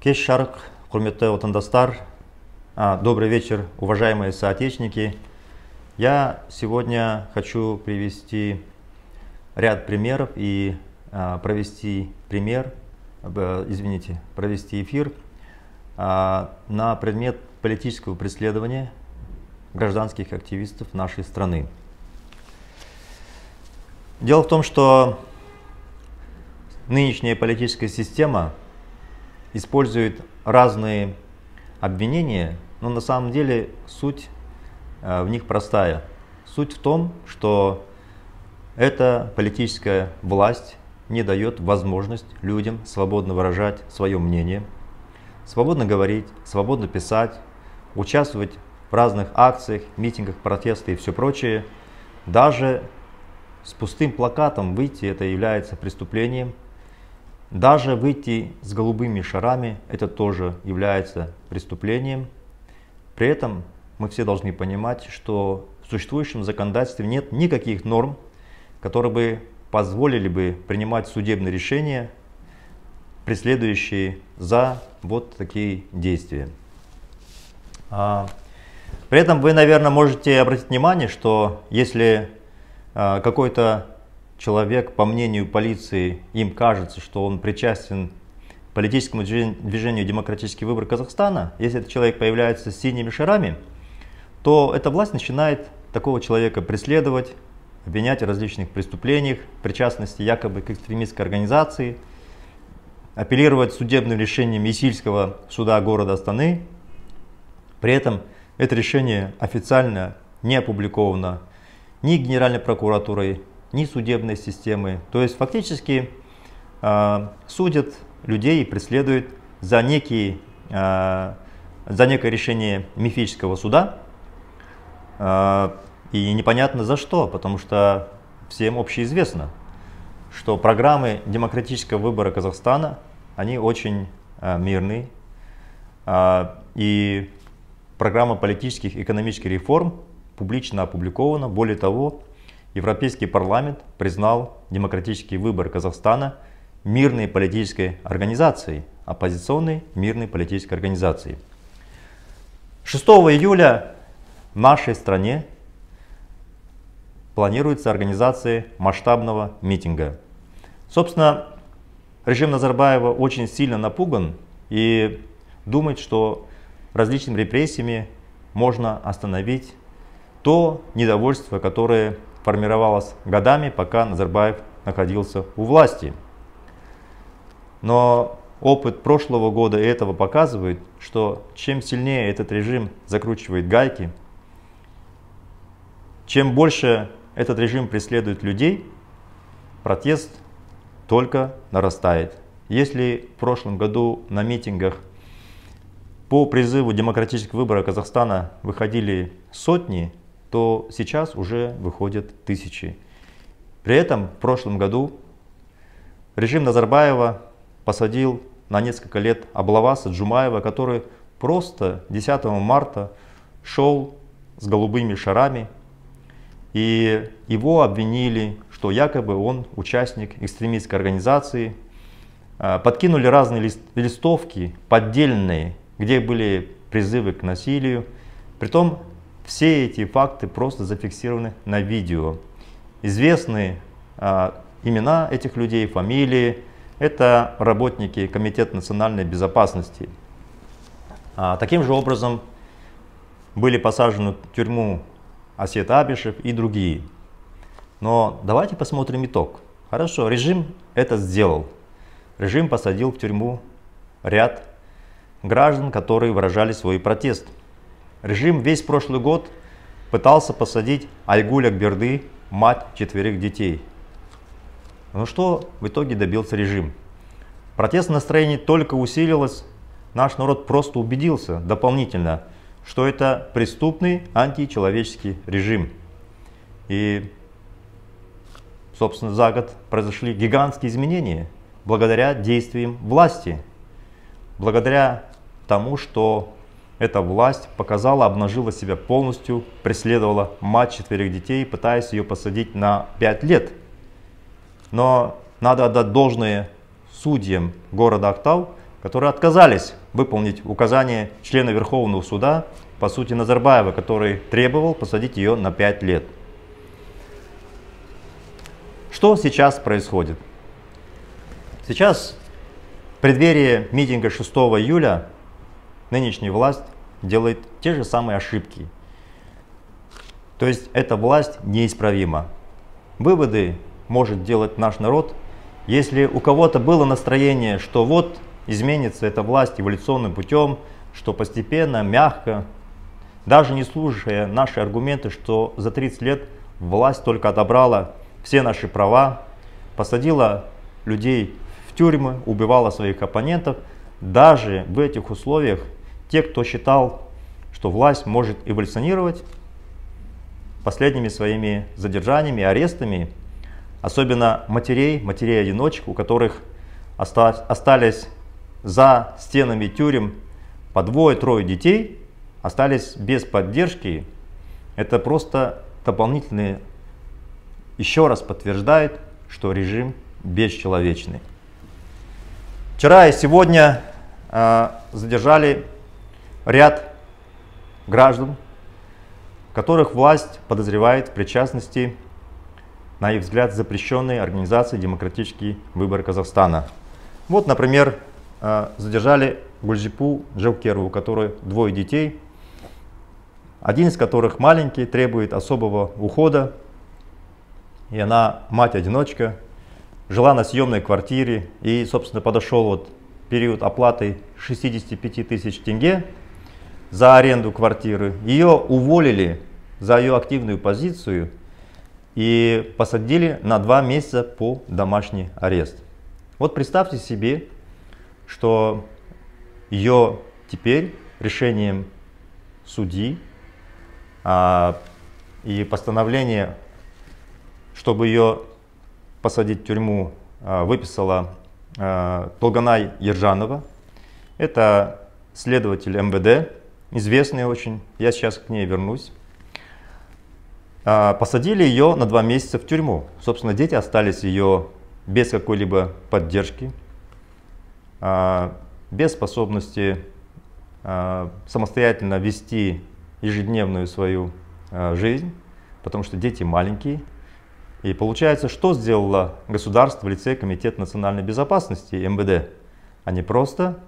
Кеш шарк, құрметті отандастар, а, добрый вечер, уважаемые соотечественники. Я сегодня хочу привести ряд примеров и а, провести пример, извините, провести эфир а, на предмет политического преследования гражданских активистов нашей страны. Дело в том, что нынешняя политическая система использует разные обвинения, но на самом деле суть э, в них простая. Суть в том, что эта политическая власть не дает возможность людям свободно выражать свое мнение, свободно говорить, свободно писать, участвовать в разных акциях, митингах, протестах и все прочее. Даже с пустым плакатом выйти это является преступлением – даже выйти с голубыми шарами, это тоже является преступлением. При этом мы все должны понимать, что в существующем законодательстве нет никаких норм, которые бы позволили бы принимать судебные решения, преследующие за вот такие действия. А, при этом вы, наверное, можете обратить внимание, что если а, какой-то человек, по мнению полиции, им кажется, что он причастен политическому движению «Демократический выбор Казахстана», если этот человек появляется с синими шарами, то эта власть начинает такого человека преследовать, обвинять в различных преступлениях, причастности якобы к экстремистской организации, апеллировать судебным решением Исильского суда города Астаны. При этом это решение официально не опубликовано ни Генеральной прокуратурой, ни судебной системы. То есть фактически э, судят людей и преследуют за, некий, э, за некое решение мифического суда. Э, и непонятно за что, потому что всем общеизвестно, что программы демократического выбора Казахстана, они очень э, мирные. Э, и программа политических и экономических реформ публично опубликована. Более того, Европейский парламент признал демократический выбор Казахстана мирной политической организацией, оппозиционной мирной политической организацией. 6 июля в нашей стране планируется организация масштабного митинга. Собственно, режим Назарбаева очень сильно напуган и думает, что различными репрессиями можно остановить то недовольство, которое формировалась годами, пока Назарбаев находился у власти. Но опыт прошлого года и этого показывает, что чем сильнее этот режим закручивает гайки, чем больше этот режим преследует людей, протест только нарастает. Если в прошлом году на митингах по призыву демократического выбора Казахстана выходили сотни то сейчас уже выходят тысячи. При этом в прошлом году режим Назарбаева посадил на несколько лет Аблаваса Джумаева, который просто 10 марта шел с голубыми шарами, и его обвинили, что якобы он участник экстремистской организации. А, подкинули разные листовки, поддельные, где были призывы к насилию. Притом все эти факты просто зафиксированы на видео. Известны а, имена этих людей, фамилии. Это работники Комитета национальной безопасности. А, таким же образом были посажены в тюрьму Асет Абишев и другие. Но давайте посмотрим итог. Хорошо, режим это сделал. Режим посадил в тюрьму ряд граждан, которые выражали свой протест – Режим весь прошлый год пытался посадить Айгуль Акберды, мать четверых детей. Но что в итоге добился режим? Протестное настроение только усилилось, наш народ просто убедился дополнительно, что это преступный античеловеческий режим. И, собственно, за год произошли гигантские изменения благодаря действиям власти, благодаря тому, что эта власть показала, обнажила себя полностью, преследовала мать четверых детей, пытаясь ее посадить на 5 лет. Но надо отдать должное судьям города Актау, которые отказались выполнить указание члена Верховного суда, по сути Назарбаева, который требовал посадить ее на 5 лет. Что сейчас происходит? Сейчас, в преддверии митинга 6 июля, нынешняя власть делает те же самые ошибки. То есть эта власть неисправима. Выводы может делать наш народ, если у кого-то было настроение, что вот изменится эта власть эволюционным путем, что постепенно, мягко, даже не слушая наши аргументы, что за 30 лет власть только отобрала все наши права, посадила людей в тюрьмы, убивала своих оппонентов. Даже в этих условиях те, кто считал, что власть может эволюционировать, последними своими задержаниями, арестами, особенно матерей, матерей-одиночек, у которых остались за стенами тюрем по двое-трое детей, остались без поддержки, это просто дополнительные, еще раз подтверждает, что режим бесчеловечный. Вчера и сегодня э, задержали ряд граждан, которых власть подозревает в причастности, на их взгляд, запрещенной организации «Демократический выбор Казахстана». Вот, например, э, задержали Гульжипу Джаукерову, у которой двое детей, один из которых маленький, требует особого ухода, и она мать-одиночка, жила на съемной квартире, и, собственно, подошел вот период оплаты 65 тысяч тенге за аренду квартиры. Ее уволили за ее активную позицию и посадили на два месяца по домашний арест. Вот представьте себе, что ее теперь решением судьи а, и постановление, чтобы ее посадить в тюрьму, а, выписала а, Толганай Ержанова. Это следователь МВД, известный очень, я сейчас к ней вернусь. А, посадили ее на два месяца в тюрьму. Собственно, дети остались ее без какой-либо поддержки, а, без способности а, самостоятельно вести ежедневную свою жизнь, потому что дети маленькие. И получается, что сделало государство в лице Комитета национальной безопасности МВД? Они просто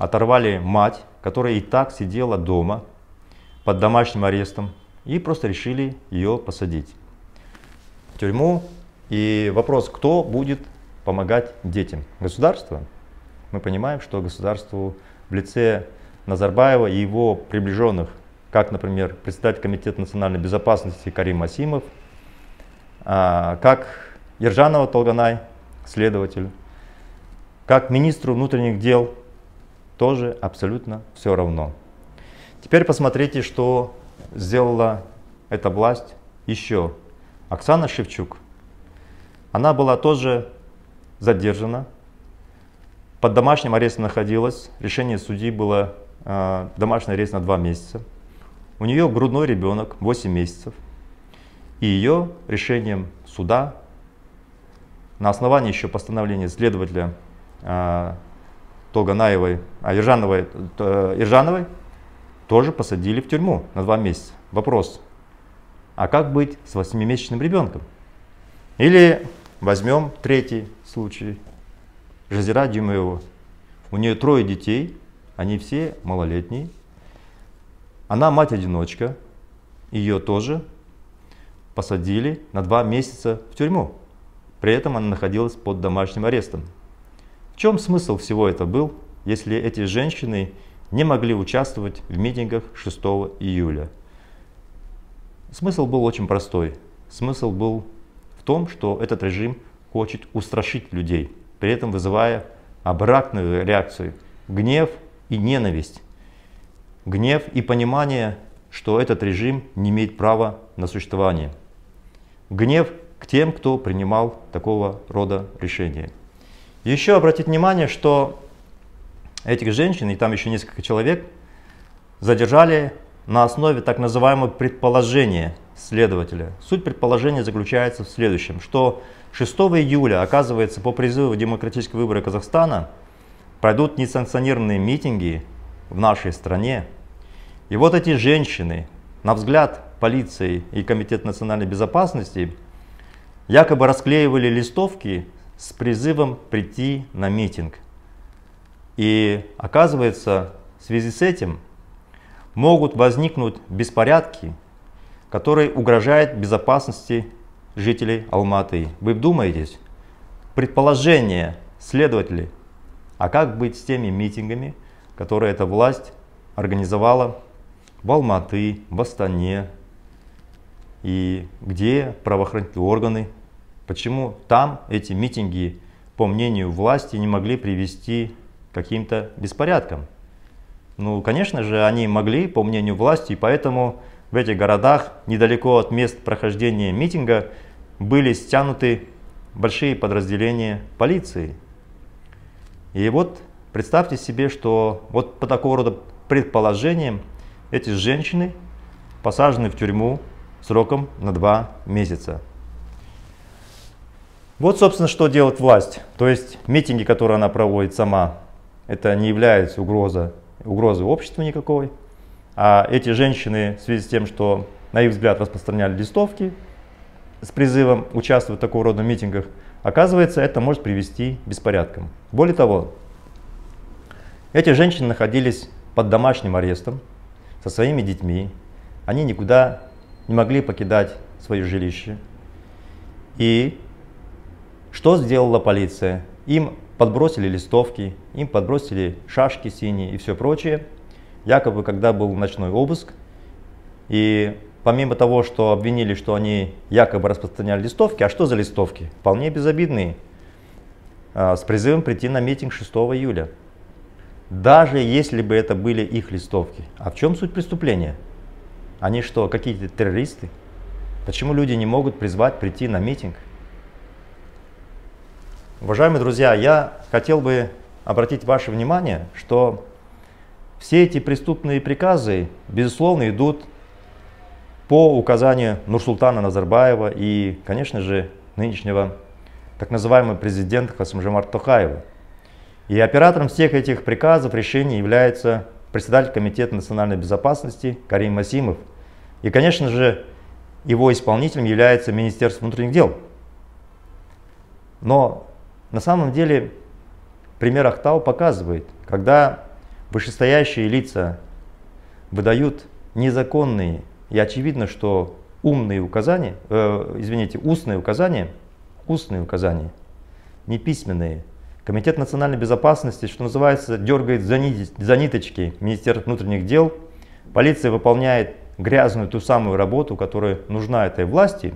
оторвали мать, которая и так сидела дома под домашним арестом, и просто решили ее посадить в тюрьму. И вопрос, кто будет помогать детям? Государство? Мы понимаем, что государству в лице Назарбаева и его приближенных, как, например, председатель Комитета национальной безопасности Карим Асимов, а, как Ержанова Толганай, следователь, как министру внутренних дел тоже абсолютно все равно. Теперь посмотрите, что сделала эта власть еще. Оксана Шевчук. Она была тоже задержана, под домашним арестом находилась. Решение судьи было э, домашний арест на 2 месяца. У нее грудной ребенок 8 месяцев. И ее решением суда на основании еще постановления следователя э, Толганаевой, а Ержановой, э, Ержановой тоже посадили в тюрьму на два месяца. Вопрос, а как быть с восьмимесячным ребенком? Или возьмем третий случай, Жазира Дюмеева. У нее трое детей, они все малолетние. Она мать-одиночка, ее тоже посадили на два месяца в тюрьму. При этом она находилась под домашним арестом чем смысл всего это был, если эти женщины не могли участвовать в митингах 6 июля? Смысл был очень простой. Смысл был в том, что этот режим хочет устрашить людей, при этом вызывая обратную реакцию – гнев и ненависть. Гнев и понимание, что этот режим не имеет права на существование. Гнев к тем, кто принимал такого рода решения. Еще обратить внимание, что этих женщин, и там еще несколько человек, задержали на основе так называемого предположения следователя. Суть предположения заключается в следующем, что 6 июля, оказывается, по призыву демократического выбора Казахстана, пройдут несанкционированные митинги в нашей стране. И вот эти женщины, на взгляд полиции и Комитет национальной безопасности, якобы расклеивали листовки с призывом прийти на митинг. И оказывается, в связи с этим могут возникнуть беспорядки, которые угрожают безопасности жителей Алматы. Вы вдумаетесь? Предположение следователей, а как быть с теми митингами, которые эта власть организовала в Алматы, в Астане, и где правоохранительные органы, почему там эти митинги, по мнению власти, не могли привести к каким-то беспорядкам. Ну, конечно же, они могли, по мнению власти, и поэтому в этих городах, недалеко от мест прохождения митинга, были стянуты большие подразделения полиции. И вот представьте себе, что вот по такого рода предположениям эти женщины посажены в тюрьму сроком на два месяца. Вот, собственно, что делает власть. То есть митинги, которые она проводит сама, это не является угрозой обществу никакой. А эти женщины в связи с тем, что на их взгляд распространяли листовки с призывом участвовать в такого рода митингах, оказывается, это может привести к беспорядкам. Более того, эти женщины находились под домашним арестом со своими детьми. Они никуда не могли покидать свое жилище. И что сделала полиция? Им подбросили листовки, им подбросили шашки синие и все прочее. Якобы, когда был ночной обыск, и помимо того, что обвинили, что они якобы распространяли листовки, а что за листовки? Вполне безобидные, а, с призывом прийти на митинг 6 июля. Даже если бы это были их листовки. А в чем суть преступления? Они что, какие-то террористы? Почему люди не могут призвать прийти на митинг? Уважаемые друзья, я хотел бы обратить ваше внимание, что все эти преступные приказы, безусловно, идут по указанию Нурсултана Назарбаева и, конечно же, нынешнего так называемого президента Хасамжамар Тохаева. И оператором всех этих приказов, решений является председатель Комитета национальной безопасности Карим Масимов. И, конечно же, его исполнителем является Министерство внутренних дел. Но на самом деле пример Ахтау показывает, когда вышестоящие лица выдают незаконные и очевидно, что умные указания, э, извините, устные указания, устные указания, не письменные, Комитет национальной безопасности, что называется, дергает за, ниточки Министерство внутренних дел. Полиция выполняет грязную ту самую работу, которая нужна этой власти.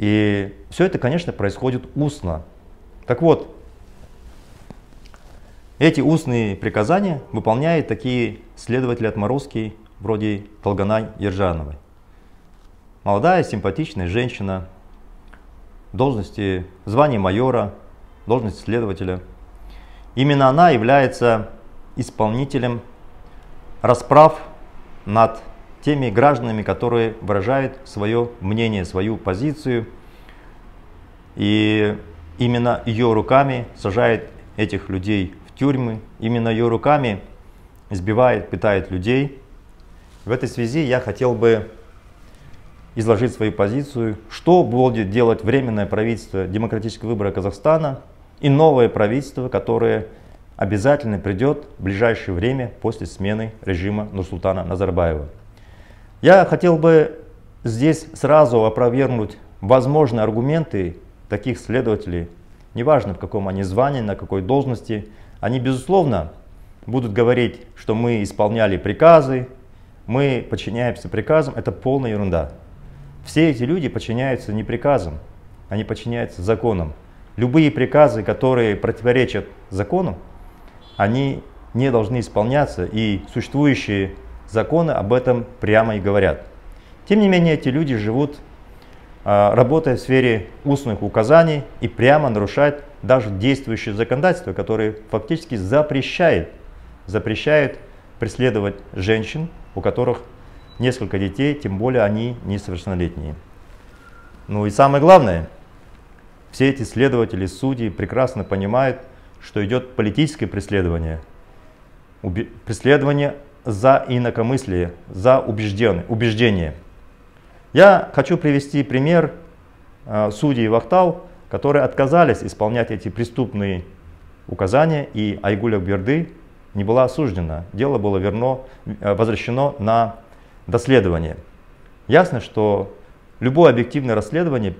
И все это, конечно, происходит устно. Так вот, эти устные приказания выполняют такие следователи отморозки, вроде Толганай Ержановой. Молодая, симпатичная женщина, должности, звание майора, должность следователя. Именно она является исполнителем расправ над теми гражданами, которые выражают свое мнение, свою позицию. И именно ее руками сажает этих людей в тюрьмы, именно ее руками избивает, пытает людей. В этой связи я хотел бы изложить свою позицию, что будет делать Временное правительство демократического выбора Казахстана и новое правительство, которое обязательно придет в ближайшее время после смены режима Нурсултана Назарбаева. Я хотел бы здесь сразу опровергнуть возможные аргументы таких следователей, неважно в каком они звании, на какой должности, они безусловно будут говорить, что мы исполняли приказы, мы подчиняемся приказам, это полная ерунда. Все эти люди подчиняются не приказам, они подчиняются законам. Любые приказы, которые противоречат закону, они не должны исполняться, и существующие законы об этом прямо и говорят. Тем не менее, эти люди живут, а, работая в сфере устных указаний и прямо нарушают даже действующее законодательство, которое фактически запрещает, запрещает преследовать женщин, у которых несколько детей, тем более они несовершеннолетние. Ну и самое главное, все эти следователи, судьи прекрасно понимают, что идет политическое преследование, преследование за инакомыслие, за убеждение. Я хочу привести пример э, судей Вахтал, которые отказались исполнять эти преступные указания, и Айгуля Берды не была осуждена. Дело было верно, э, возвращено на доследование. Ясно, что любое объективное расследование,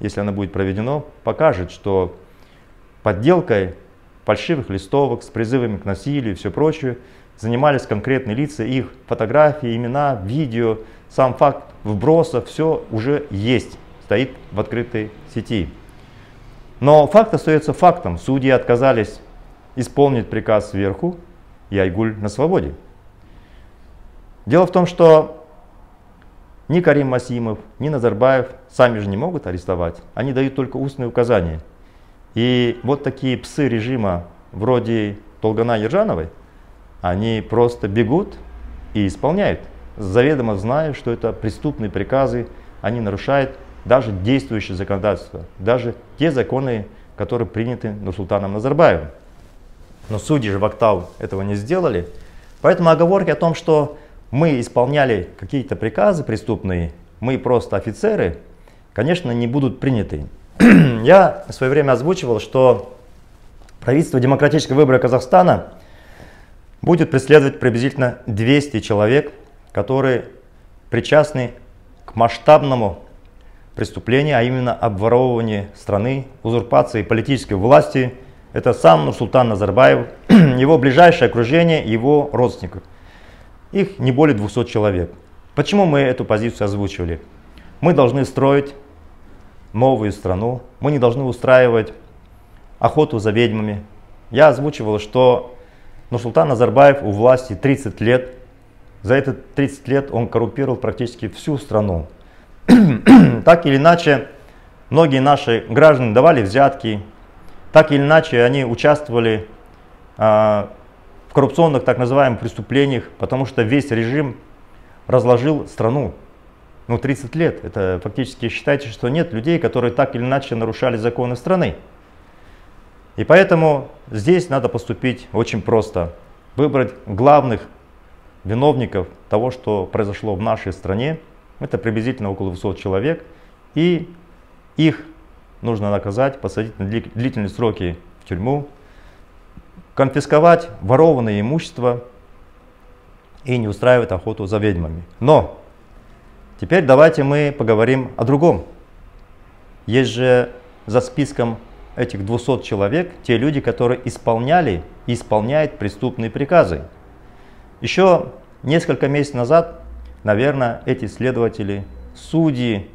если оно будет проведено, покажет, что подделкой фальшивых листовок с призывами к насилию и все прочее занимались конкретные лица, их фотографии, имена, видео, сам факт вброса, все уже есть, стоит в открытой сети. Но факт остается фактом. Судьи отказались исполнить приказ сверху, и Айгуль на свободе. Дело в том, что ни Карим Масимов, ни Назарбаев сами же не могут арестовать. Они дают только устные указания. И вот такие псы режима, вроде Толгана Ержановой, они просто бегут и исполняют, заведомо зная, что это преступные приказы, они нарушают даже действующее законодательство, даже те законы, которые приняты Нурсултаном Назарбаевым. Но судьи же в Актау этого не сделали. Поэтому оговорки о том, что мы исполняли какие-то приказы преступные, мы просто офицеры, конечно, не будут приняты. Я в свое время озвучивал, что правительство демократического выбора Казахстана будет преследовать приблизительно 200 человек, которые причастны к масштабному преступлению, а именно обворовыванию страны, узурпации политической власти. Это сам Нурсултан Назарбаев, его ближайшее окружение, его родственников. Их не более 200 человек. Почему мы эту позицию озвучивали? Мы должны строить новую страну, мы не должны устраивать охоту за ведьмами. Я озвучивал, что Нурсултан Назарбаев у власти 30 лет. За эти 30 лет он коррумпировал практически всю страну. так или иначе, многие наши граждане давали взятки, так или иначе они участвовали а, в коррупционных так называемых преступлениях, потому что весь режим разложил страну. Ну, 30 лет. Это фактически считайте, что нет людей, которые так или иначе нарушали законы страны. И поэтому здесь надо поступить очень просто. Выбрать главных виновников того, что произошло в нашей стране. Это приблизительно около 200 человек. И их нужно наказать, посадить на длительные сроки в тюрьму, конфисковать ворованное имущество и не устраивать охоту за ведьмами. Но теперь давайте мы поговорим о другом. Есть же за списком этих 200 человек те люди, которые исполняли и исполняют преступные приказы. Еще несколько месяцев назад, наверное, эти следователи, судьи,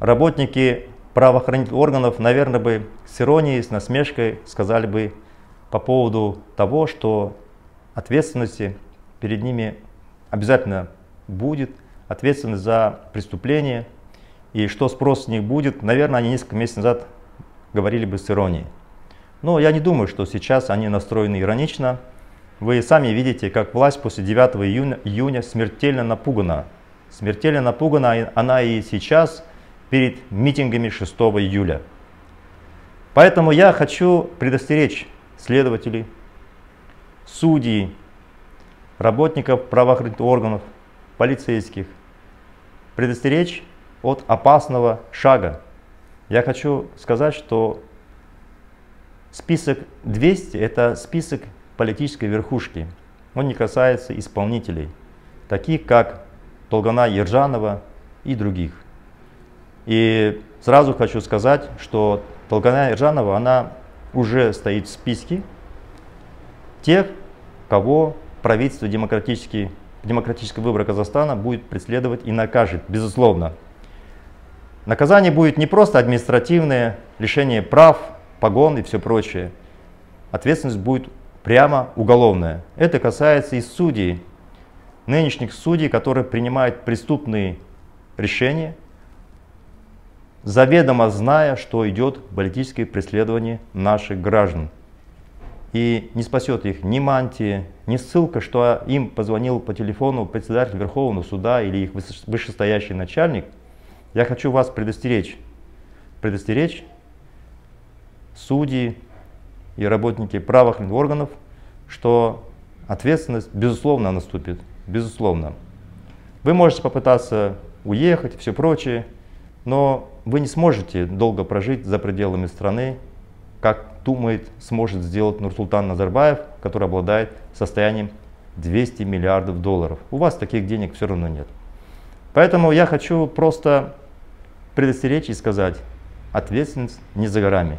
работники правоохранительных органов, наверное, бы с иронией, с насмешкой сказали бы по поводу того, что ответственности перед ними обязательно будет, ответственность за преступление, и что спрос с них будет, наверное, они несколько месяцев назад говорили бы с иронией. Но я не думаю, что сейчас они настроены иронично. Вы сами видите, как власть после 9 июня, июня смертельно напугана. Смертельно напугана она и сейчас перед митингами 6 июля. Поэтому я хочу предостеречь следователей, судей, работников правоохранительных органов, полицейских, предостеречь от опасного шага, я хочу сказать, что список 200 – это список политической верхушки. Он не касается исполнителей, таких как Толгана Ержанова и других. И сразу хочу сказать, что Толгана Ержанова, она уже стоит в списке тех, кого правительство демократический, демократического выбора Казахстана будет преследовать и накажет, безусловно. Наказание будет не просто административное, лишение прав, погон и все прочее. Ответственность будет прямо уголовная. Это касается и судей, нынешних судей, которые принимают преступные решения, заведомо зная, что идет политическое преследование наших граждан. И не спасет их ни мантия, ни ссылка, что им позвонил по телефону председатель Верховного суда или их вышестоящий начальник – я хочу вас предостеречь, предостеречь судьи, и работники правоохранительных органов, что ответственность, безусловно, наступит. Безусловно. Вы можете попытаться уехать, все прочее, но вы не сможете долго прожить за пределами страны, как думает, сможет сделать Нурсултан Назарбаев, который обладает состоянием 200 миллиардов долларов. У вас таких денег все равно нет. Поэтому я хочу просто предостеречь и сказать, ответственность не за горами.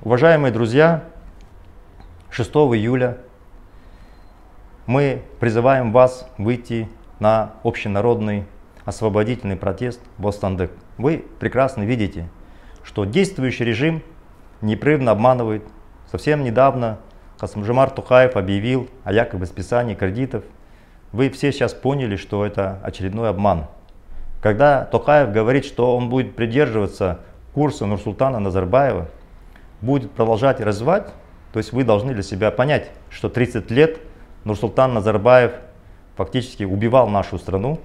Уважаемые друзья, 6 июля мы призываем вас выйти на общенародный освободительный протест в Остандек. Вы прекрасно видите, что действующий режим непрерывно обманывает. Совсем недавно Касымжамар Тухаев объявил о якобы списании кредитов. Вы все сейчас поняли, что это очередной обман. Когда Токаев говорит, что он будет придерживаться курса Нурсултана Назарбаева, будет продолжать развивать, то есть вы должны для себя понять, что 30 лет Нурсултан Назарбаев фактически убивал нашу страну,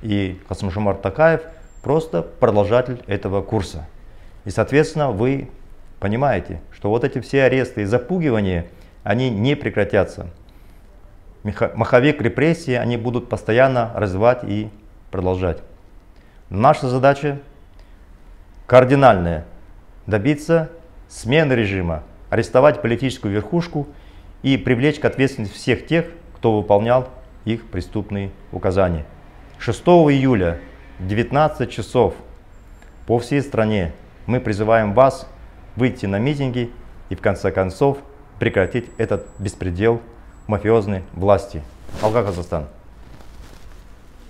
и Касымжумар Такаев просто продолжатель этого курса. И, соответственно, вы понимаете, что вот эти все аресты и запугивания, они не прекратятся. Маховик репрессии они будут постоянно развивать и продолжать. Наша задача кардинальная – добиться смены режима, арестовать политическую верхушку и привлечь к ответственности всех тех, кто выполнял их преступные указания. 6 июля в 19 часов по всей стране мы призываем вас выйти на митинги и в конце концов прекратить этот беспредел мафиозной власти. Алга Казахстан.